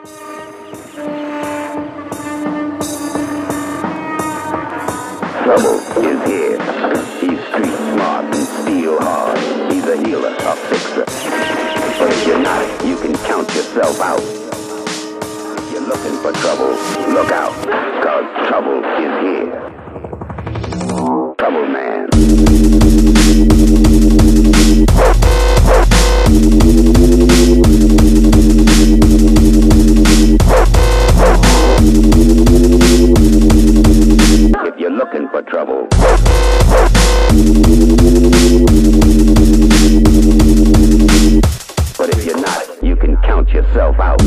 Trouble is here. He's street smart and steel hard. He's a healer, a fixer. But if you're not, you can count yourself out. If you're looking for trouble, look out, cause trouble is here. Trouble man. Looking for trouble, but if you're not, you can count yourself out.